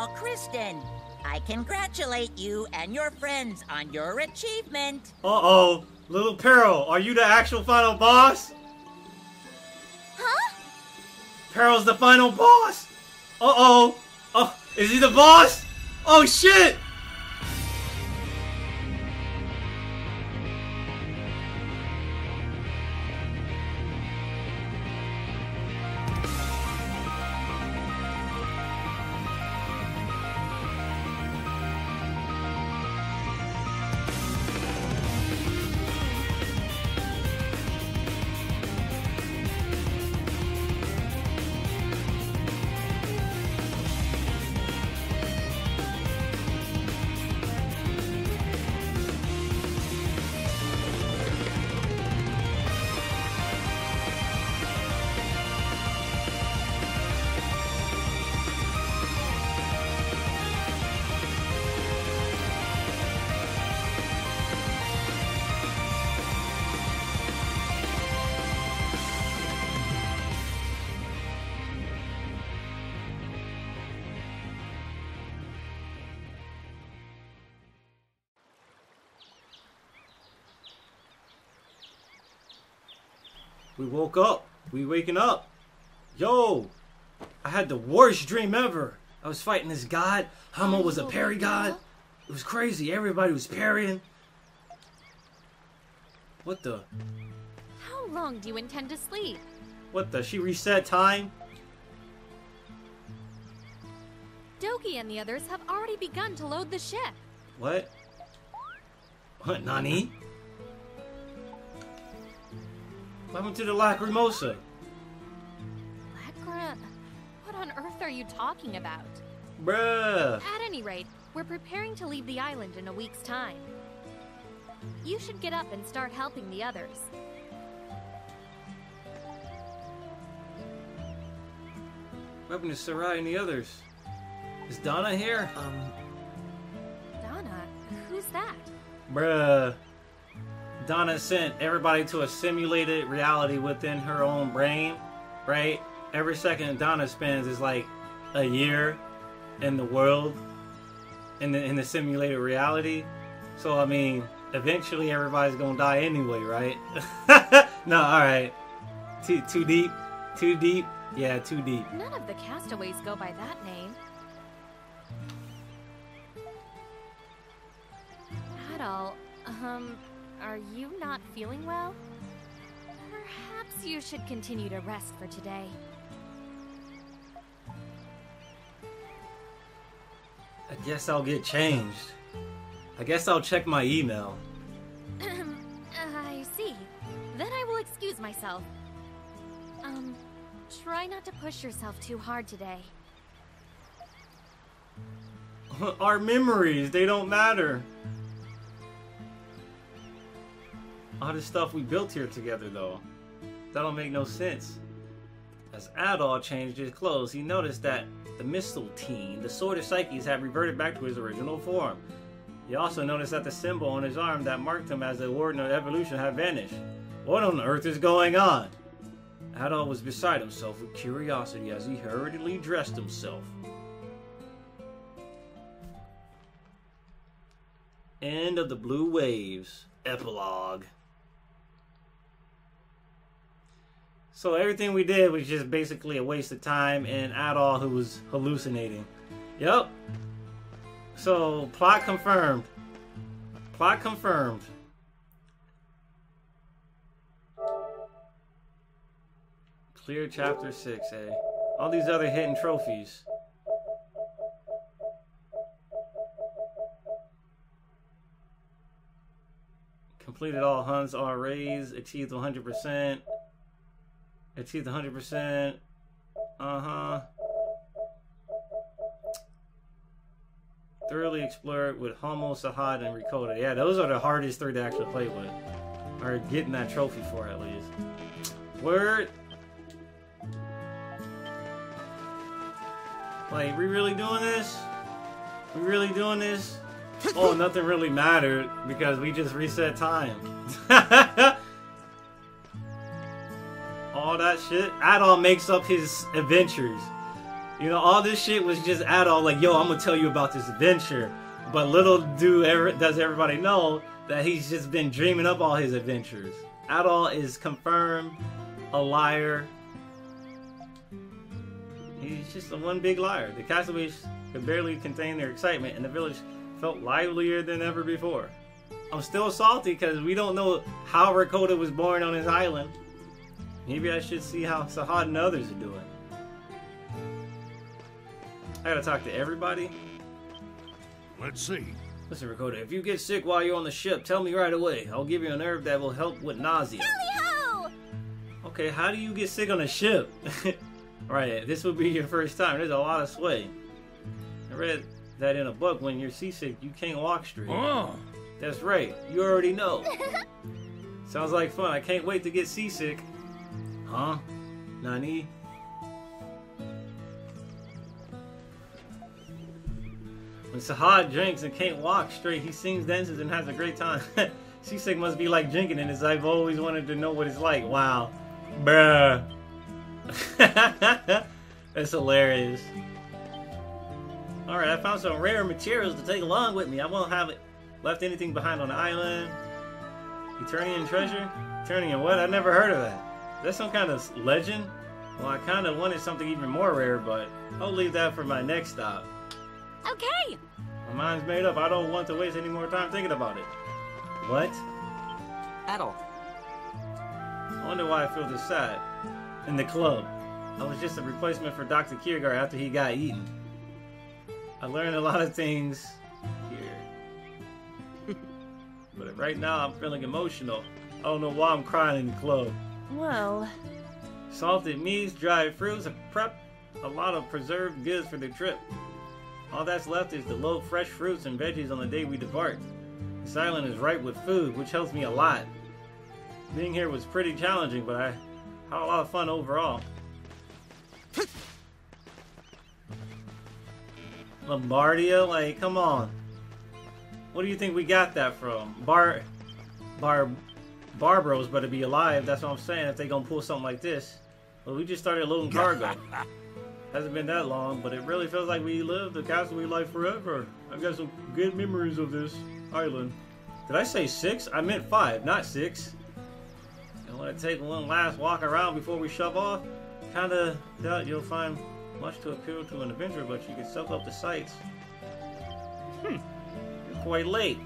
Adol Christin. I congratulate you and your friends on your achievement. Uh-oh. Little Pearl, are you the actual final boss? Huh? Pearl's the final boss! Uh-oh. Oh, is he the boss? Oh, shit! We woke up. We waking up. Yo, I had the worst dream ever. I was fighting this god. Hummel was a parry god. It was crazy. Everybody was parrying. What the? How long do you intend to sleep? What the? She reset time? Dogi and the others have already begun to load the ship. What? What, Nani? What happened to the Lacrimosa? Lacrim, what on earth are you talking about? Bruh. At any rate, we're preparing to leave the island in a week's time. You should get up and start helping the others. What happened to Sarai and the others? Is Dana here? Um, Dana, who's that? Bruh. Dana sent everybody to a simulated reality within her own brain, right? Every second Dana spends is like a year in the world, in the in the simulated reality. So I mean, eventually everybody's gonna die anyway, right? no, all right. Too too deep, too deep. Yeah, too deep. None of the castaways go by that name. Adol, um, are you not feeling well? Perhaps you should continue to rest for today. I guess I'll get changed. I guess I'll check my email. I see. Then I will excuse myself. Um, try not to push yourself too hard today. Our memories, they don't matter. All the stuff we built here together, though. That don't make no sense. As Adol changed his clothes, he noticed that the Mistletoe, the Sword of Psyches, had reverted back to his original form. He also noticed that the symbol on his arm that marked him as the Warden of Evolution had vanished. What on earth is going on? Adol was beside himself with curiosity as he hurriedly dressed himself. End of the Blue Waves. Epilogue. So everything we did was just basically a waste of time and Adol who was hallucinating. Yep. So plot confirmed. Plot confirmed. Clear chapter 6, eh? All these other hidden trophies. Completed all are raised, achieved 100%. Achieved 100%. Uh huh. Thoroughly explored with Hummel, Sahad, and Ricotta. Yeah, those are the hardest three to actually play with. Or getting that trophy for, at least. Word. Like, we really doing this? We really doing this? Oh, nothing really mattered because we just reset time. That shit. Adol makes up his adventures. You know, all this shit was just Adol like, yo, I'm gonna tell you about this adventure. But little do ever does everybody know that he's just been dreaming up all his adventures. Adol is confirmed a liar. He's just a one big liar. The castaways could barely contain their excitement, and the village felt livelier than ever before. I'm still salty because we don't know how Ricotta was born on his island. Maybe I should see how Sahad and others are doing. I gotta talk to everybody. Let's see. Listen, Ricotta, if you get sick while you're on the ship, tell me right away. I'll give you an herb that will help with nausea. Tally-ho! Okay, how do you get sick on a ship? right, this will be your first time. There's a lot of sway. I read that in a book when you're seasick, you can't walk straight. Oh, That's right, you already know. Sounds like fun. I can't wait to get seasick. Huh? Nani? When Sahad drinks and can't walk straight, he sings, dances, and has a great time. seasick must be like drinking, and as I've always wanted to know what it's like. Wow. Bruh. That's hilarious. Alright, I found some rare materials to take along with me. I won't have it left anything behind on the island. Eternian treasure? Eternian what? I never heard of that. That's some kind of legend? Well, I kind of wanted something even more rare, but I'll leave that for my next stop. Okay, My mind's made up. I don't want to waste any more time thinking about it. What? At all. I wonder why I feel this sad. In the club. I was just a replacement for Dr. Kiergaard after he got eaten. I learned a lot of things here. but right now I'm feeling emotional. I don't know why I'm crying in the club. Well, Salted meats, dried fruits, and prep a lot of preserved goods for the trip. All that's left is to load fresh fruits and veggies on the day we depart. This island is ripe with food, which helps me a lot. Being here was pretty challenging, but I had a lot of fun overall. Lombardia? Like, come on. What do you think we got that from? Bar... Bar... Barbros better be alive, that's what I'm saying, if they gonna pull something like this. Well, we just started loading cargo. Hasn't been that long, but it really feels like we lived the castaway life forever. I've got some good memories of this island. Did I say six? I meant five, not six. And want to take one last walk around before we shove off? Kinda doubt you'll find much to appeal to an adventurer, but you can soak up the sights. Hmm, you're quite late.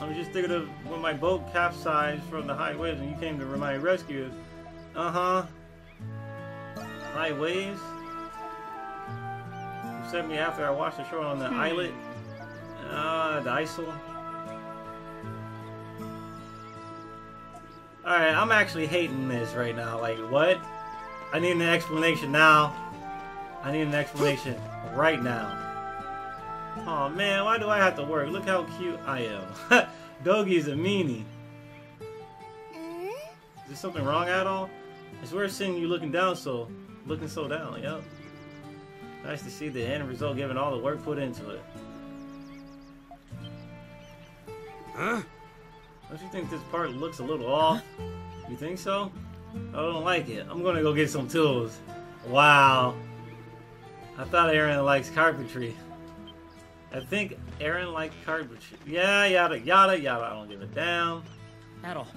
I was just thinking of when my boat capsized from the high waves and you came to my rescue. Uh huh. High waves? You sent me after I washed ashore on the islet? Ah, the ISIL. Alright, I'm actually hating this right now. Like, what? I need an explanation now. I need an explanation right now. Oh man, why do I have to work? Look how cute I am. Doggy's a meanie. Hmm? Is there something wrong at all? It's weird seeing you looking down so, looking so down, yep. Nice to see the end result given all the work put into it. huh? Don't you think this part looks a little off? You think so? I don't like it. I'm gonna go get some tools. Wow. I thought Aaron likes carpentry. I think Aaron liked carpentry. Yeah, yada yada yada. I don't give a damn. At all.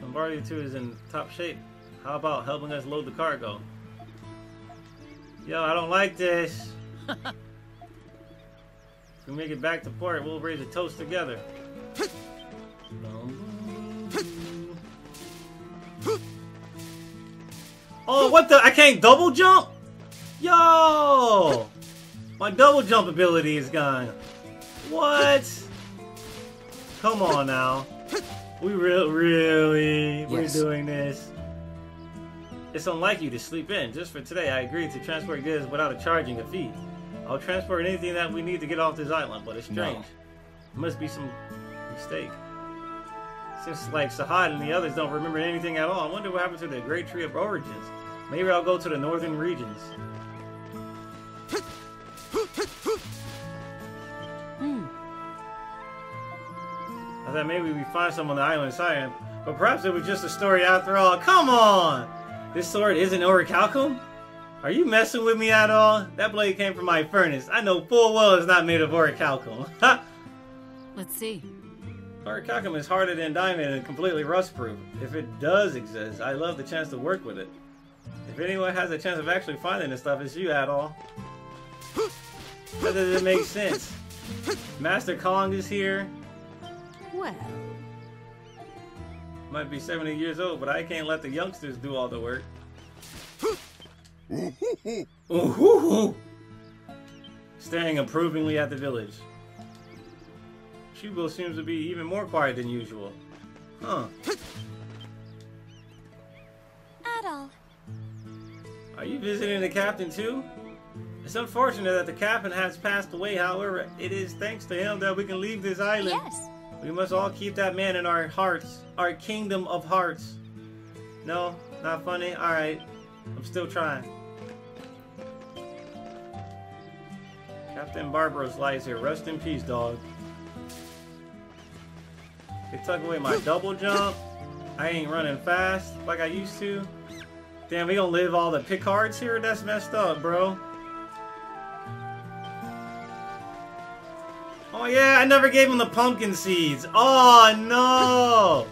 Lombardi 2 is in top shape. How about helping us load the cargo? Yo, I don't like this. if we make it back to port, we'll raise a toast together. Oh, what the? I can't double jump? Yo! My double jump ability is gone. What? Come on now. We re- really, we're doing this. It's unlike you to sleep in. Just for today, I agreed to transport goods without a charging a fee. I'll transport anything that we need to get off this island, but it's strange. There must be some mistake. Since like Sahad and the others don't remember anything at all, I wonder what happened to the Great Tree of Origins. Maybe I'll go to the northern regions. I thought maybe we'd find some on the island side, but perhaps it was just a story after all. Come on! This sword isn't orichalcum? Are you messing with me at all? That blade came from my furnace. I know full well it's not made of orichalcum. Ha! Let's see. orichalcum is harder than diamond and completely rust-proof. If it does exist, I love the chance to work with it. If anyone has a chance of actually finding this stuff, it's you, Adol. That doesn't make sense. Master Kong is here. Well, Might be 70 years old, but I can't let the youngsters do all the work. Ooh-hoo-hoo. Staring approvingly at the village. Shubo seems to be even more quiet than usual. Huh. Adol, Are you visiting the captain too? It's unfortunate that the captain has passed away, however, it is thanks to him that we can leave this island. yes. We must all keep that man in our hearts, our kingdom of hearts. No, not funny? Alright, I'm still trying. Captain Barbaros lies here. Rest in peace, dog. They took away my double jump. I ain't running fast like I used to. Damn, we gonna live all the Picards here? That's messed up, bro. Yeah, I never gave him the pumpkin seeds. Oh no!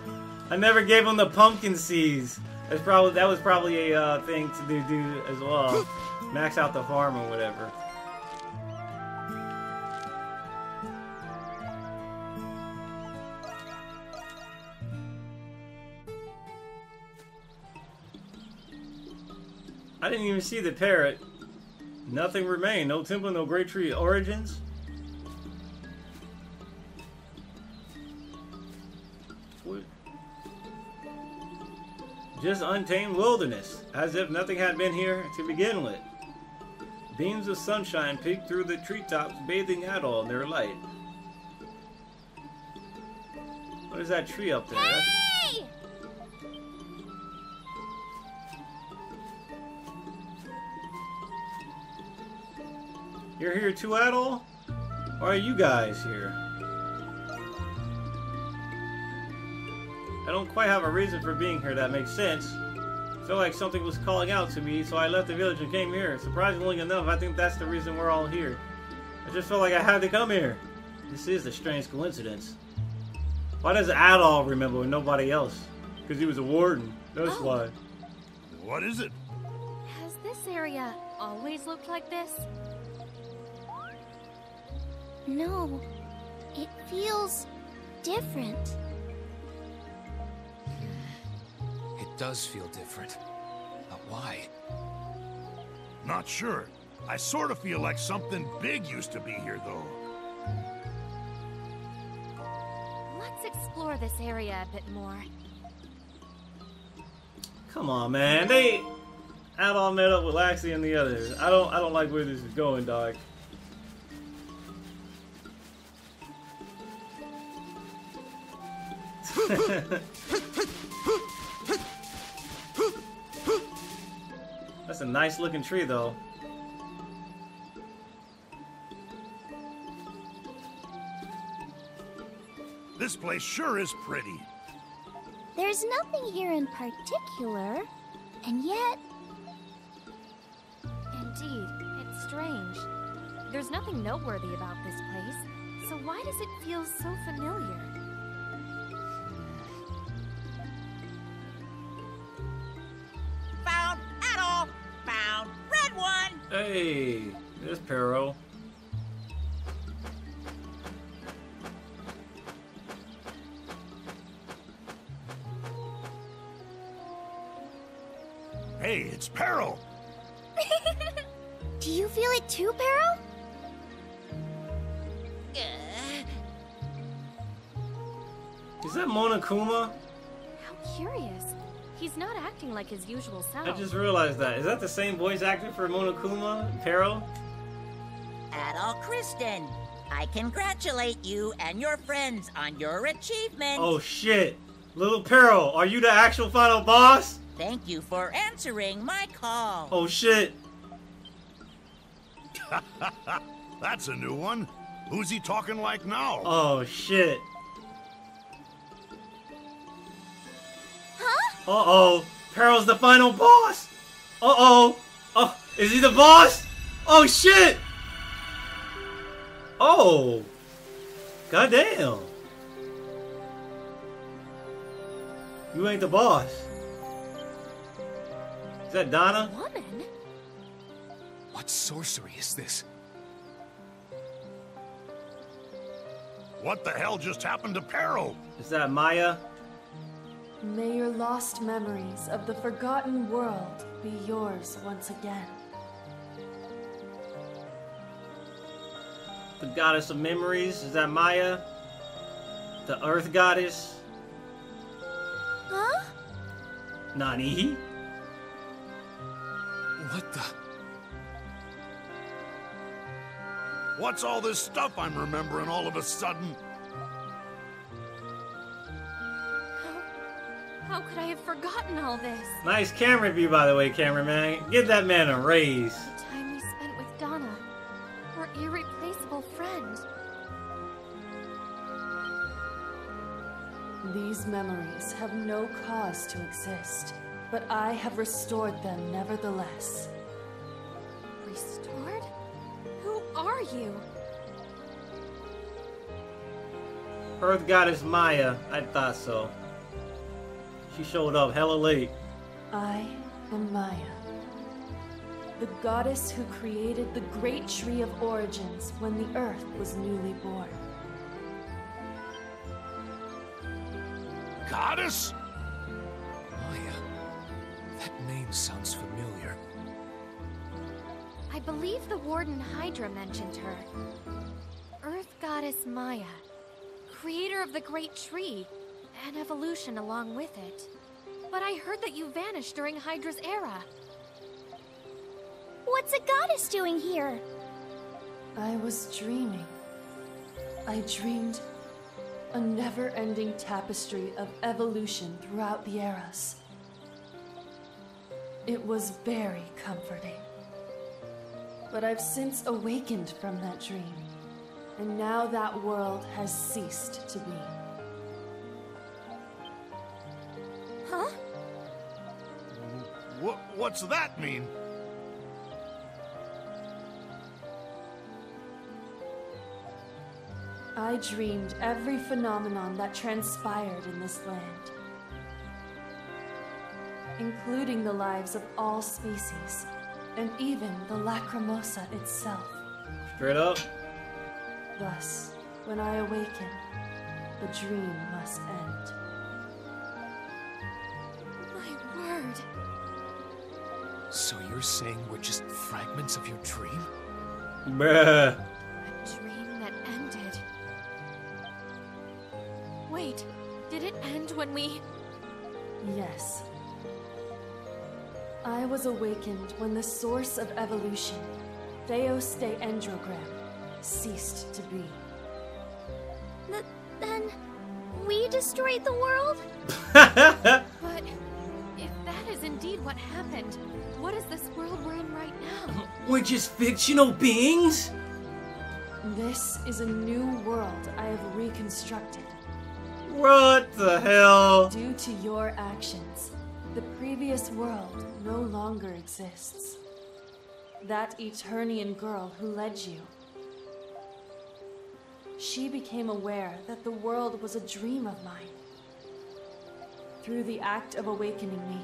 I never gave him the pumpkin seeds. That's probably that was probably a uh, thing to do, do as well. Max out the farm or whatever. I didn't even see the parrot. Nothing remained. No temple, no great tree. Origins? Just untamed wilderness, as if nothing had been here to begin with. Beams of sunshine peeked through the treetops, bathing Adol in their light. What is that tree up there? Hey! You're here too, Adol? Why are you guys here? Don't quite have a reason for being here that makes sense. I feel like something was calling out to me, so I left the village and came here. Surprisingly enough, I think that's the reason we're all here. I just felt like I had to come here. This is a strange coincidence. Why does Adol remember and nobody else? Because he was a warden. That's Oh. why. What is it? Has this area always looked like this? No, it feels different. Does feel different. But why? Not sure. I sort of feel like something big used to be here, though. Let's explore this area a bit more. Come on, man. They all met up with Laxia and the others. I don't I don't like where this is going, dog. That's a nice looking tree though. This place sure is pretty. There's nothing here in particular, and yet Indeed, it's strange. There's nothing noteworthy about this place, so why does it feel so familiar? Hey, there's Paro. Hey, it's Peril. do you feel it too, Peril? Is that Monokuma? How curious. He's not acting like his usual self. I just realized that. Is that the same voice actor for Monokuma? Paro? Adol Christin. I congratulate you and your friends on your achievement. Oh shit. Little Paro, are you the actual final boss? Thank you for answering my call. Oh shit. That's a new one. Who's he talking like now? Oh shit. Huh? Uh oh. Pearl's the final boss! Uh oh! Oh, is he the boss? Oh shit! Oh! Goddamn! You ain't the boss. Is that Dana? Woman? What sorcery is this? What the hell just happened to Peril? Is that Maia? May your lost memories of the forgotten world be yours once again. The goddess of memories? Is that Maia? The earth goddess? Huh? Nani? What the? What's all this stuff I'm remembering all of a sudden? How could I have forgotten all this? Nice camera view, by the way, cameraman. Give that man a raise. The time we spent with Dana, our irreplaceable friend. These memories have no cause to exist, but I have restored them nevertheless. Restored? Who are you? Earth goddess Maia. I thought so. She showed up hella late. I am Maia, the goddess who created the great tree of origins when the earth was newly born. Goddess? Maia. That name sounds familiar. I believe the Warden Hydra mentioned her. Earth Goddess Maia, creator of the Great Tree, and evolution along with it. But I heard that you vanished during Hydra's era. What's a goddess doing here? I was dreaming. I dreamed a never ending tapestry of evolution throughout the eras. It was very comforting. But I've since awakened from that dream, and now that world has ceased to be. What, what's that mean? I dreamed every phenomenon that transpired in this land, including the lives of all species, and even the Lacrimosa itself. Straight up. Thus, when I awaken, the dream must end. Saying we're just fragments of your dream? Bruh. A dream that ended. Wait, did it end when we. Yes. I was awakened when the source of evolution, Theos de Endogram, ceased to be. Th- then we destroyed the world? But if that is indeed what happened, what is this world we're in right now? Uh, we're just fictional beings? This is a new world I have reconstructed. What the hell? Due to your actions, the previous world no longer exists. That Eternian girl who led you. She became aware that the world was a dream of mine. Through the act of awakening me,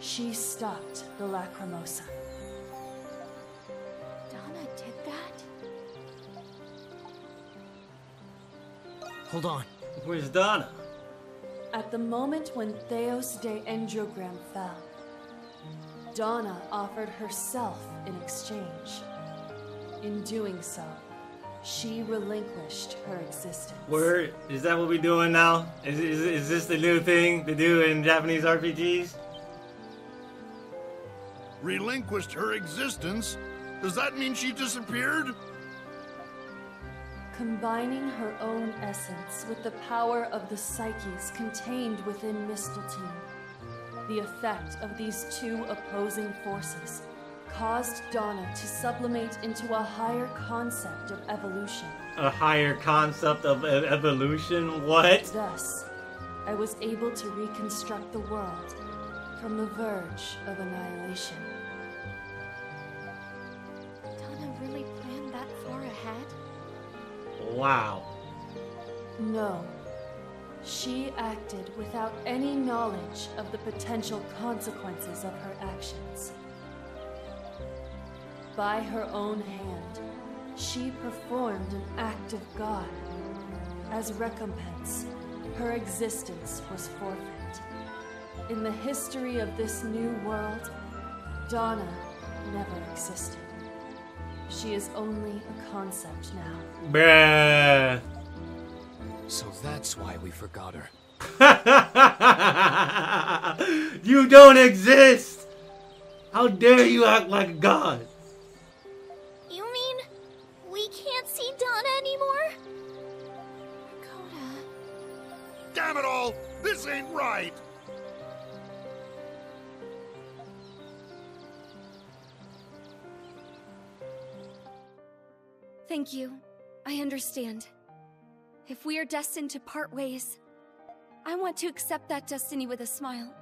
she stopped the Lacrimosa. Dana did that? Hold on. Where's Dana? At the moment when Theos de Endogram fell, Donna offered herself in exchange. In doing so, she relinquished her existence. Word? Is that what we're doing now? Is, is, is this the new thing to do in Japanese RPGs? Relinquished her existence? Does that mean she disappeared? Combining her own essence with the power of the psyches contained within Mistletoe, the effect of these two opposing forces caused Dana to sublimate into a higher concept of evolution. A higher concept of evolution? What? Thus, I was able to reconstruct the world from the verge of annihilation. Dana really planned that far ahead? Wow. No. She acted without any knowledge of the potential consequences of her actions. By her own hand, she performed an act of God. As recompense, her existence was forfeit. In the history of this new world, Dana never existed. She is only a concept now. Bruh. So that's why we forgot her. you don't exist! How dare you act like a god? You mean we can't see Dana anymore? Dakota. Damn it all! This ain't right! Thank you. I understand. If we are destined to part ways, I want to accept that destiny with a smile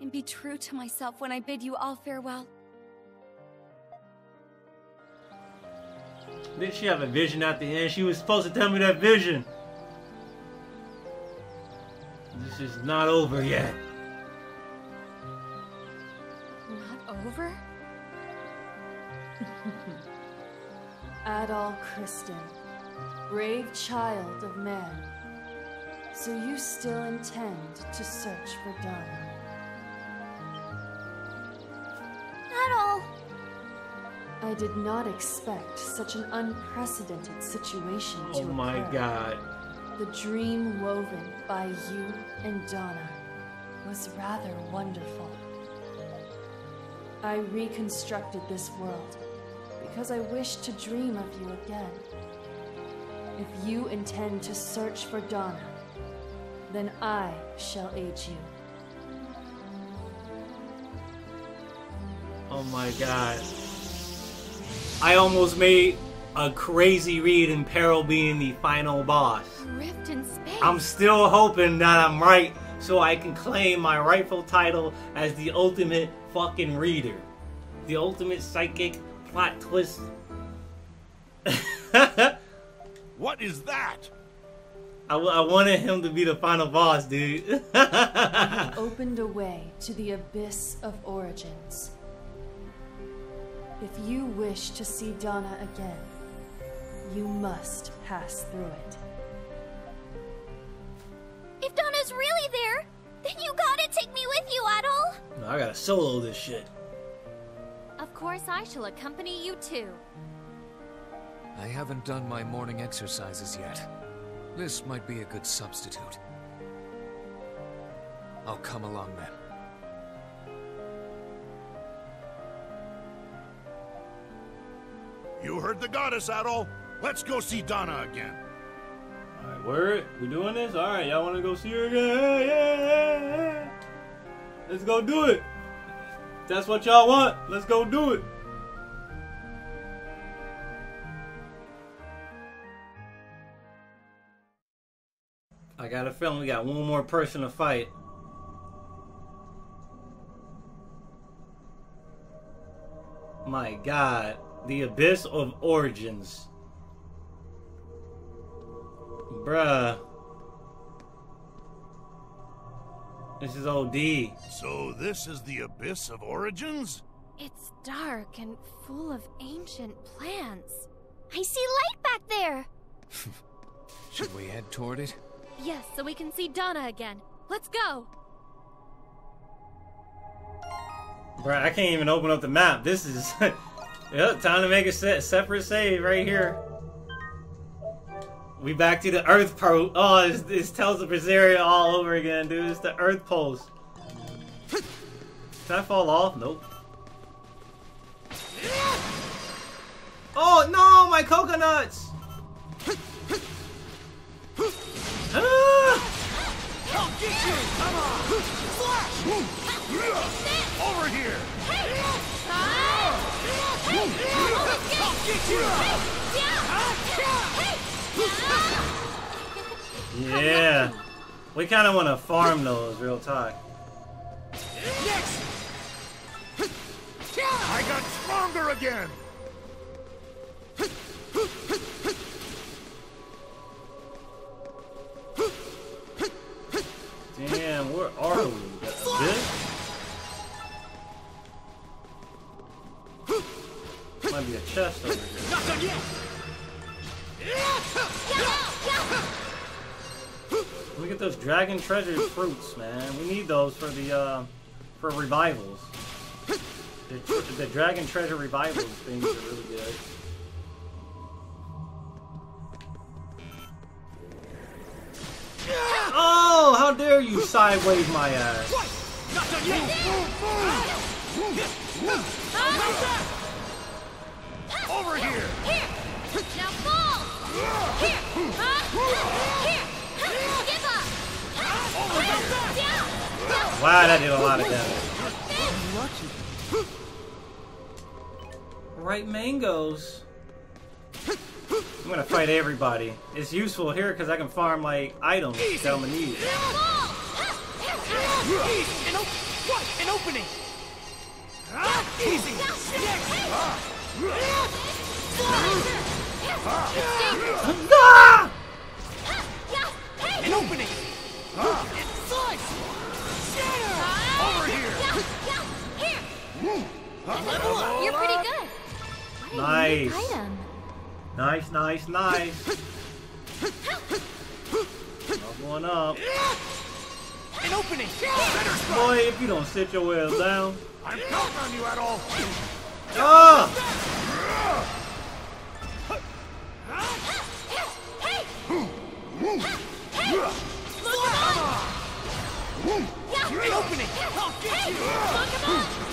and be true to myself when I bid you all farewell. Didn't she have a vision at the end? She was supposed to tell me that vision. This is not over yet. Adol Christin, brave child of man. So you still intend to search for Dana? Adol! I did not expect such an unprecedented situation to occur. Oh my god. The dream woven by you and Dana was rather wonderful. I reconstructed this world because I wish to dream of you again. If you intend to search for Dana, then I shall aid you. Oh my god. I almost made a crazy read in Peril being the final boss. A rift in space. I'm still hoping that I'm right so I can claim my rightful title as the ultimate fucking reader. The ultimate psychic plot twist. What is that? w- I wanted him to be the final boss, dude. opened a way to the abyss of origins. If you wish to see Dana again, you must pass through it. If Dana's really there, then you gotta take me with you, Adol! I gotta solo this shit. Of course, I shall accompany you too. I haven't done my morning exercises yet. This might be a good substitute. I'll come along then. You heard the goddess, Adol. Let's go see Dana again. Alright, word? We doing this? Alright, y'all wanna go see her again? Yeah, yeah, yeah, yeah. Let's go do it. That's what y'all want. Let's go do it. I got a feeling we got one more person to fight. My god. The Abyss of Origins. Bruh. This is OD. So this is the Abyss of Origins? It's dark and full of ancient plants. I see light back there! Should we head toward it? Yes, so we can see Dana again. Let's go! Bruh, I can't even open up the map. This is. yep, time to make a se- separate save right here. We back to the Earth pro. Oh, this, this tells the Berseria all over again, dude. It's the Earth pose. Can I fall off? Nope. Oh no, my coconuts! Ah! Over here! Yeah. We kind of want to farm those real talk. Next. I got stronger again. Damn, where are we? This? Might be a chest over here. Get those dragon treasure fruits, man. We need those for the uh for revivals. The, tr- the dragon treasure revivals things are really good. Oh, how dare you sideways my ass? Not done yet! Over here! Here! Now fall! Here! Huh? Here! Wow, that did a lot of damage. Right mangoes. I'm gonna fight everybody. It's useful here because I can farm like items that I'm gonna need. Easy! An, what? An opening! Easy! Ah! An opening! You're pretty good. What Nice. item. Nice, nice, nice. All going up. An opening! Boy, if you don't sit your ass down. I'm counting on you at all! Ah! An opening! I'll get you! I'll fight back!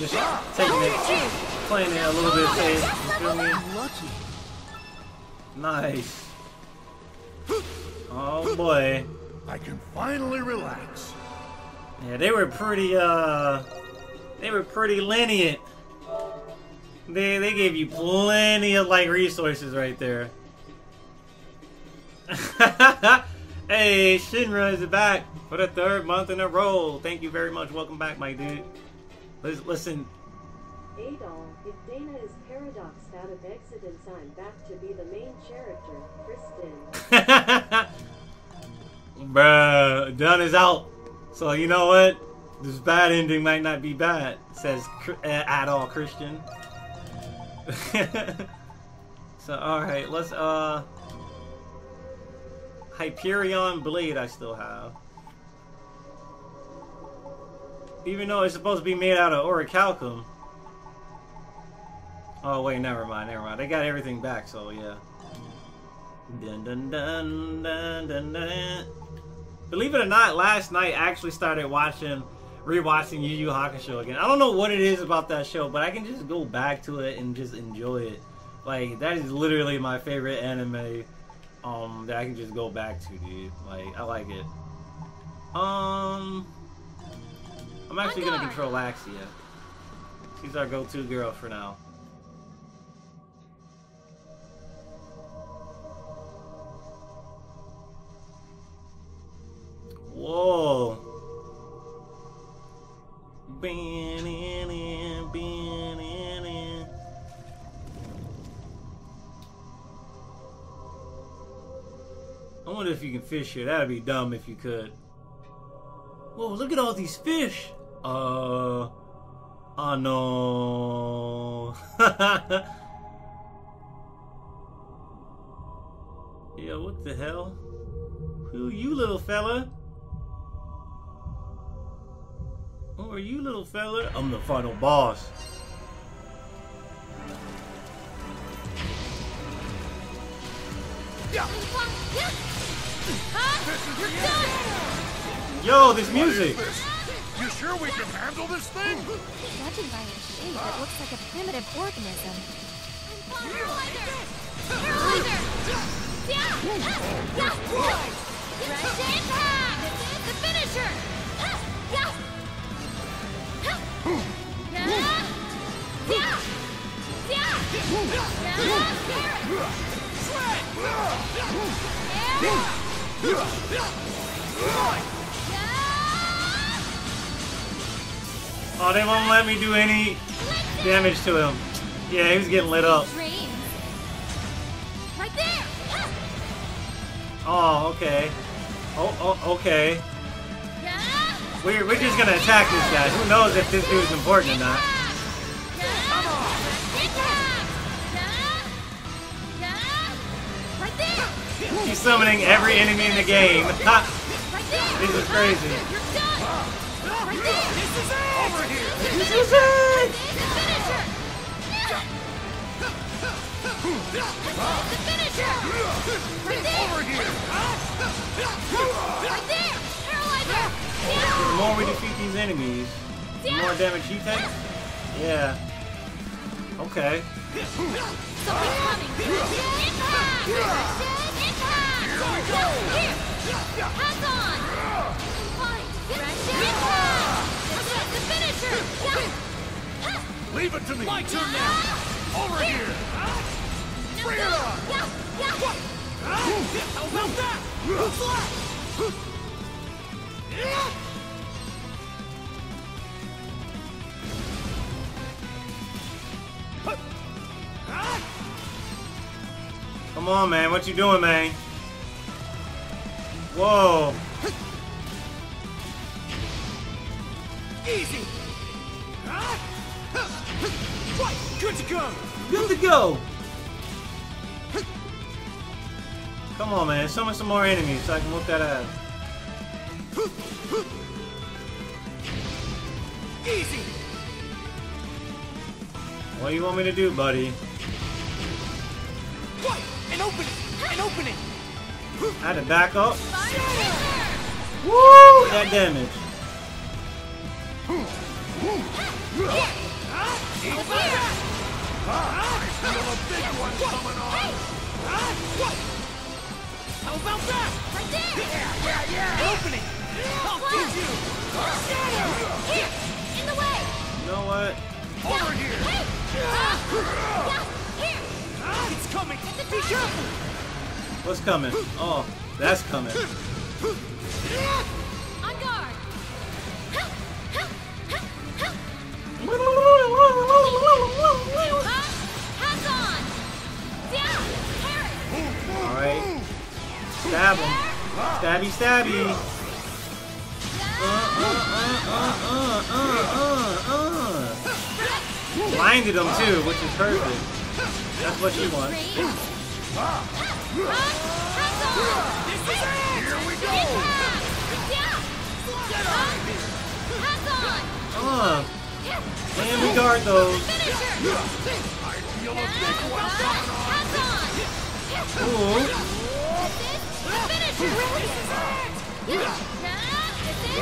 Just taking it, playing it a little bit safe. You feel me? Lucky. Nice. Oh boy. I can finally relax. Yeah, they were pretty, uh, they were pretty lenient. They, they gave you plenty of, like, resources right there. hey, Shinra is back for the third month in a row. Thank you very much. Welcome back, my dude. Listen, listen Adol, if Dana is paradoxed out of Exodus, I'm back to be the main character, Christin. Bruh, done is out. So you know what? This bad ending might not be bad, says uh, Adol Christin. so alright, let's uh Hyperion Blade I still have. Even though it's supposed to be made out of orichalcum. Oh wait, never mind, never mind. They got everything back, so yeah. Dun dun dun dun dun dun. Believe it or not, last night I actually started watching, rewatching Yu Yu Hakusho again. I don't know what it is about that show, but I can just go back to it and just enjoy it. Like that is literally my favorite anime, um, that I can just go back to, dude. Like I like it. Um, I'm actually gonna control Laxia. She's our go-to girl for now. Whoa. I wonder if you can fish here. That'd be dumb if you could. Whoa, look at all these fish. Uh. Oh no. yeah, what the hell? Who you, little fella? Who are you, little fella? I'm the final boss. Yo, this music! You sure we can handle this thing? Judging by its shape, it looks like a primitive organism. Paralyzer! Paralyzer! Yeah! Yeah! Direct impact! The finisher! Oh, they won't let me do any damage to him. Yeah, he was getting lit up. Right there! Oh, okay. Oh, oh, okay. We're, we're just gonna attack this guy. Who knows if this dude's important or not. Summoning every enemy in the game. This is crazy. This is it! The more we defeat these enemies, the more damage he takes? Yeah. Okay. Coming! Impact! Leave it to me! My turn now! Over here! Now Bring it on! Yeah! Yeah! How about that? Who's left? Come on, man. What you doing, man? Whoa. Easy! Right, good to go! Good to go. Come on, man. Summon some more enemies so I can whoop that ass. Easy! What do you want me to do, buddy? Right, an opening! An opening! I had to back up. Woo! That damage. Feel a big one coming on! How about that? Right there! Yeah, yeah, yeah! Opening! I'll get you! Here! In the way! You know what? Over here! Hey! Here! It's coming! Be careful! What's coming? Oh, that's coming. Alright. Stab him. Stabby, stabby. Blinded him too, which is perfect. That's what she wants. This is it! Here we go! Yeah! Hands on! Uh, and we guard those. I feel a big one coming on! Hands on! Ooh. The finisher! This is it! Yeah! This is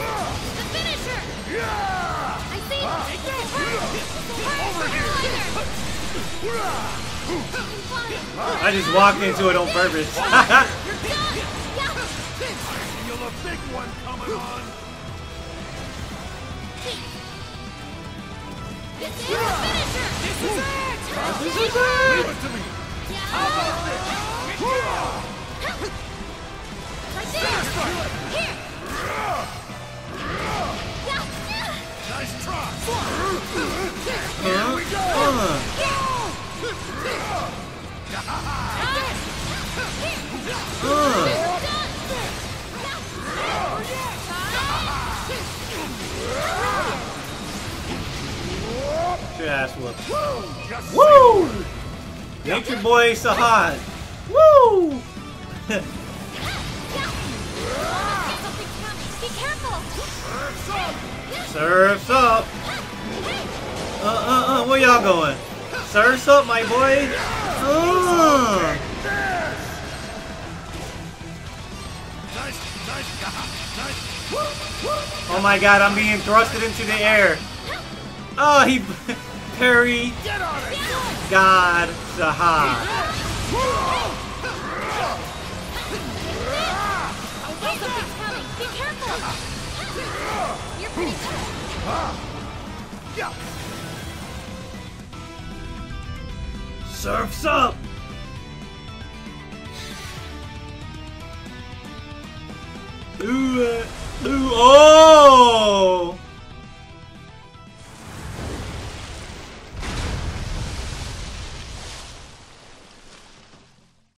the finisher! Yeah! I see! Over here! I just walked into it on purpose. You're done! Yeah! Feel a big one coming on! This is the finisher! This is it! this is it. Leave it to me! Right there! Here! Nice try! Here we go. Your ass. Just Woo! Nature boy Sahad. Woo! Surf's up. Uh, uh, uh, where y'all going? Surf's up, my boy. Nice, nice, nice! Oh my god, I'm being thrusted into the air. Oh, he parry. Get on it! God Sahad. Something's! Be careful! You're pretty Surf's up! Do it! Do oh!